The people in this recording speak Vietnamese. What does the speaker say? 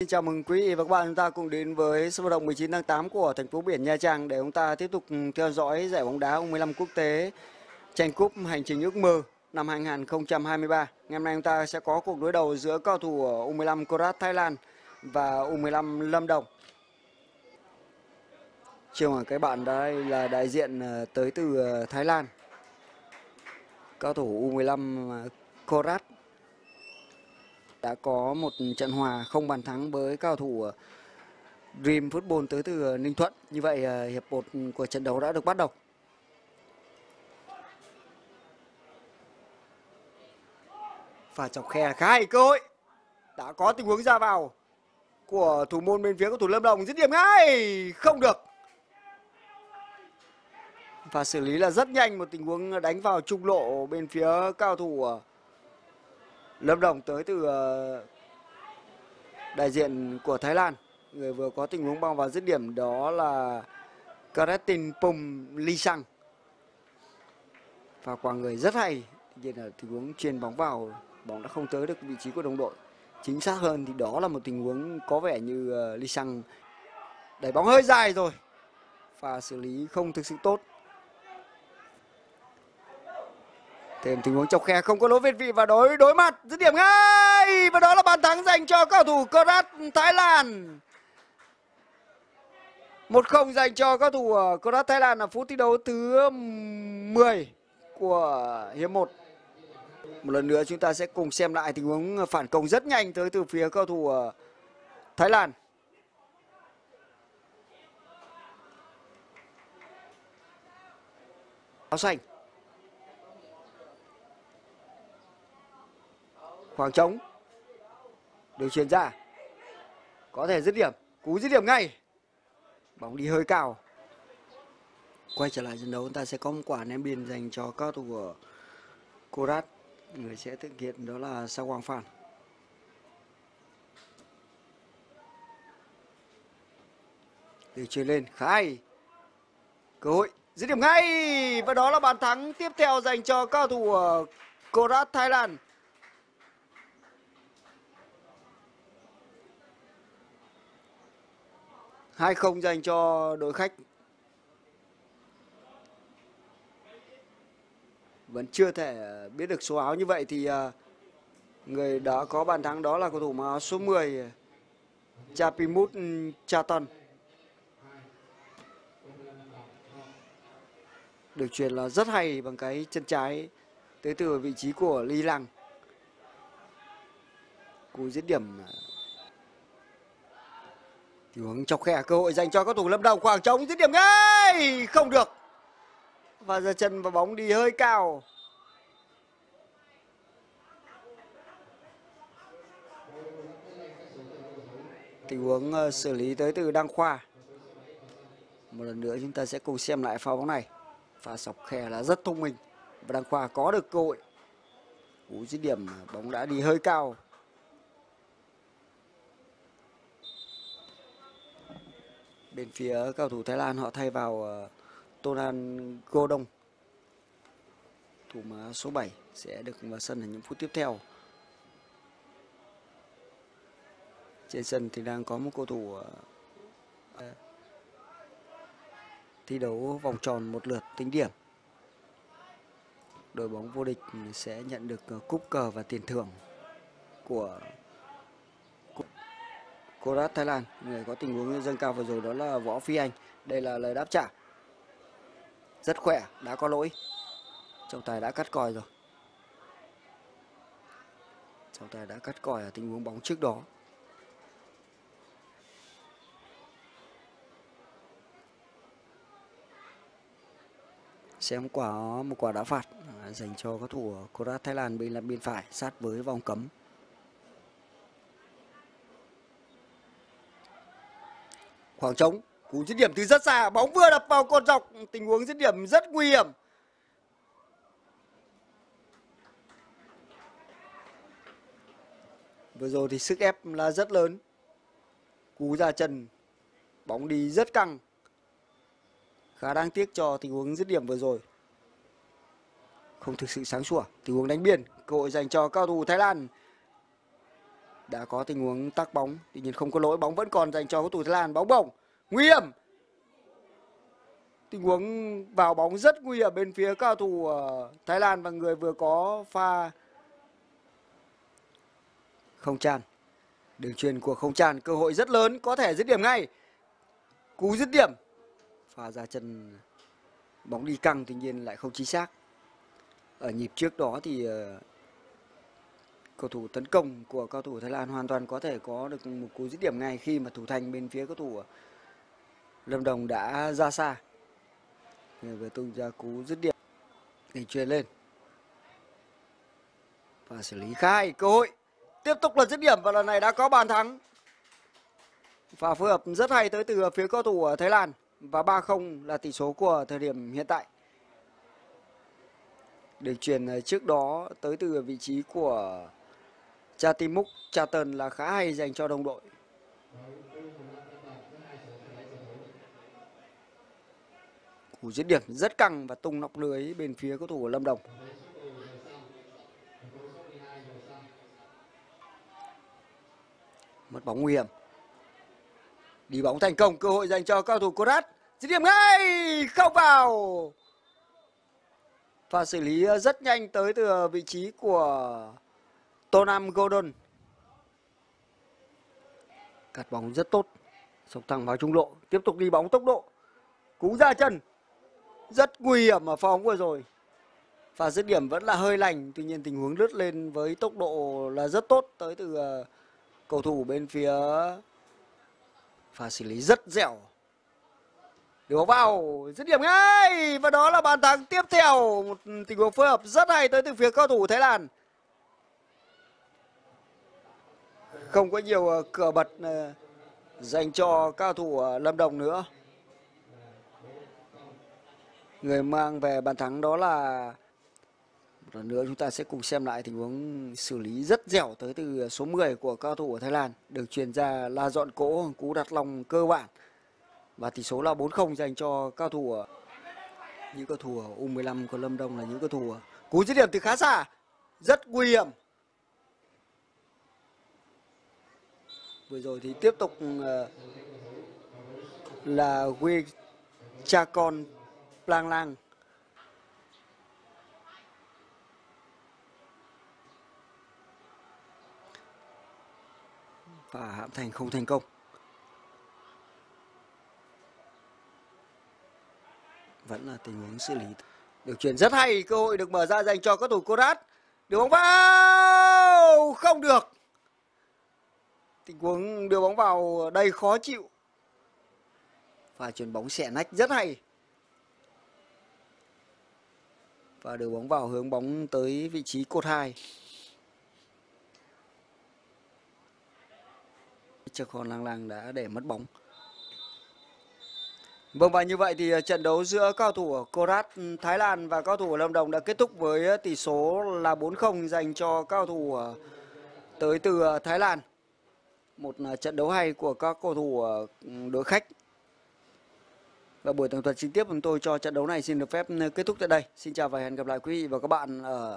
Xin chào mừng quý vị và các bạn, chúng ta cùng đến với sân vận động 19 tháng 8 của thành phố biển Nha Trang để chúng ta tiếp tục ừ, theo dõi giải bóng đá U15 quốc tế tranh cúp hành trình ước mơ năm 2023. Ngày hôm nay chúng ta sẽ có cuộc đối đầu giữa cao thủ U15 Korat Thái Lan và U15 Lâm Đồng. Chiều mà cái bạn đây là đại diện ờ, tới từ ờ, Thái Lan. Cao thủ U15 ờ, Korat đã có một trận hòa không bàn thắng với cao thủ ờ, Dream Football tới từ ờ, Ninh Thuận. Như vậy ờ, hiệp 1 của trận đấu đã được bắt đầu. Và chọc khe khá hay cơ hội. Đã có tình huống ra vào của thủ môn bên phía của thủ Lâm Đồng dứt điểm ngay không được. Và xử lý là rất nhanh một tình huống đánh vào trung lộ bên phía cao thủ Lâm Đồng tới từ ờ, đại diện của Thái Lan. Người vừa có tình huống băng vào dứt điểm đó là Karetin Pum Lisang. Và quả người rất hay. Tuy nhiên là tình huống truyền bóng vào, bóng đã không tới được vị trí của đồng đội. Chính xác hơn thì đó là một tình huống có vẻ như ờ, li sang đẩy bóng hơi dài rồi. Và xử lý không thực sự tốt. Thêm tình huống chọc khe không có lỗi việt vị và đối đối mặt dứt điểm ngay và đó là bàn thắng dành cho cầu thủ Korat Thái Lan. một không dành cho cầu thủ ờ, Korat Thái Lan là phút thi đấu thứ 10 của hiệp 1. Một lần nữa chúng ta sẽ cùng xem lại tình huống phản công rất nhanh tới từ phía cầu thủ ờ, Thái Lan. Áo xanh. Khoảng trống. Đường truyền ra. Có thể dứt điểm. Cú dứt điểm ngay. Bóng đi hơi cao. Quay trở lại trận đấu, chúng ta sẽ có một quả ném biên dành cho các thủ của Korat. Người sẽ thực hiện đó là sao Quang Phan. Để chuyển lên. Khá hay. Cơ hội. Dứt điểm ngay. Và đó là bàn thắng tiếp theo dành cho cao thủ của Korat Thái Lan. Hai không dành cho đội khách. Vẫn chưa thể biết được số áo như vậy thì à, người đã có bàn thắng đó là cầu thủ áo số 10 Chapimut Chaton được truyền là rất hay bằng cái chân trái tới từ vị trí của Ly Lăng. Cú dứt điểm à, Hướng chọc khe cơ hội dành cho các thủ lâm đồng khoảng trống, dứt điểm ngay! Không được. Và giờ chân và bóng đi hơi cao. Tình huống ờ, xử lý tới từ đăng khoa. Một lần nữa chúng ta sẽ cùng xem lại pha bóng này. Pha sọc khe là rất thông minh. Và đăng khoa có được cơ hội. Cú dứt điểm, bóng đã đi hơi cao. Bên phía cầu thủ Thái Lan họ thay vào ờ, uh, Tonan Godong thủ má số 7 sẽ được vào sân ở những phút tiếp theo. Trên sân thì đang có một cầu thủ uh, thi đấu vòng tròn một lượt tính điểm. Đội bóng vô địch sẽ nhận được ờ, cúp cờ và tiền thưởng của Korat Thái Lan người có tình huống dâng cao vừa rồi đó là Võ Phi Anh. Đây là lời đáp trả. Rất khỏe, đã có lỗi. Trọng tài đã cắt còi rồi. Trọng tài đã cắt còi ở tình huống bóng trước đó. Xem quả, một quả đá phạt à, dành cho các thủ Korat Thái Lan bên là bên phải, sát với vòng cấm. Khoảng trống, cú dứt điểm từ rất xa, bóng vừa đập vào con dọc. Tình huống dứt điểm rất nguy hiểm. Vừa rồi thì sức ép là rất lớn. Cú ra chân, bóng đi rất căng. Khá đáng tiếc cho tình huống dứt điểm vừa rồi. Không thực sự sáng sủa, tình huống đánh biên, cơ hội dành cho cao thủ thái lan đã có tình huống tắc bóng, tuy nhiên không có lỗi, bóng vẫn còn dành cho cầu thủ Thái Lan. Bóng bổng, nguy hiểm. Tình huống vào bóng rất nguy hiểm bên phía cao thủ ờ, Thái Lan và người vừa có pha không tràn. Đường truyền của không tràn, cơ hội rất lớn, có thể dứt điểm ngay. Cú dứt điểm. Pha ra chân, bóng đi căng, tuy nhiên lại không chính xác. Ở nhịp trước đó thì ờ, cầu thủ tấn công của cao thủ Thái Lan hoàn toàn có thể có được một cú dứt điểm ngay khi mà thủ thành bên phía cầu thủ Lâm Đồng đã ra xa. Người vừa tung ra cú dứt điểm để truyền lên. Và xử lý khai, cơ hội. Tiếp tục là dứt điểm và lần này đã có bàn thắng. Và phối hợp rất hay tới từ phía cầu thủ Thái Lan. Và 3-0 là tỷ số của thời điểm hiện tại. Được truyền ờ, trước đó tới từ vị trí của Cha Timuk Cha Tần là khá hay dành cho đồng đội. Cú dứt điểm rất căng và tung nọc lưới bên phía cầu thủ của Lâm Đồng. Mất bóng nguy hiểm. Đi bóng thành công, cơ hội dành cho cao thủ Korat dứt điểm ngay, không vào. Và xử lý rất nhanh tới từ vị trí của Tonam Gordon. Cắt bóng rất tốt. Sốc thẳng vào trung lộ, tiếp tục đi bóng tốc độ. Cú ra chân. Rất nguy hiểm ở pha bóng vừa rồi. Và dứt điểm vẫn là hơi lành, tuy nhiên tình huống lướt lên với tốc độ là rất tốt tới từ ờ, cầu thủ bên phía và xử lý rất dẻo. Đưa vào, dứt điểm ngay! Và đó là bàn thắng tiếp theo. Một tình huống phối hợp rất hay tới từ phía cầu thủ Thái Lan. Không có nhiều ờ, cửa bật ờ, dành cho cao thủ ờ, Lâm Đồng nữa. Người mang về bàn thắng đó là một lần nữa chúng ta sẽ cùng xem lại tình huống xử lý rất dẻo tới từ số 10 của cao thủ ở Thái Lan, được truyền ra là dọn cỗ cú đặt lòng cơ bản. Và tỷ số là 4-0 dành cho cao thủ những cầu thủ U15 của Lâm Đồng là những cầu thủ cú dứt điểm từ khá xa, rất nguy hiểm. Vừa rồi thì tiếp tục ờ, là quê cha con Lang và hãm thành không thành công. Vẫn là tình huống xử lý. Được chuyển rất hay, cơ hội được mở ra dành cho các thủ Korat đưa bóng vào! Không được! Tình huống đưa bóng vào đây khó chịu. Và chuyển bóng xẻ nách rất hay. Và đưa bóng vào hướng bóng tới vị trí cột 2 Chakon Lang Lang đã để mất bóng. Vâng và như vậy thì trận đấu giữa cao thủ ở Korat, Thái Lan và cao thủ ở Lâm Đồng đã kết thúc với tỷ số là 4-0 dành cho cao thủ tới từ Thái Lan. Một à, trận đấu hay của các cầu thủ à, đối khách. Và buổi tường thuật trực tiếp chúng tôi cho trận đấu này xin được phép à, kết thúc tại đây. Xin chào và hẹn gặp lại quý vị và các bạn ở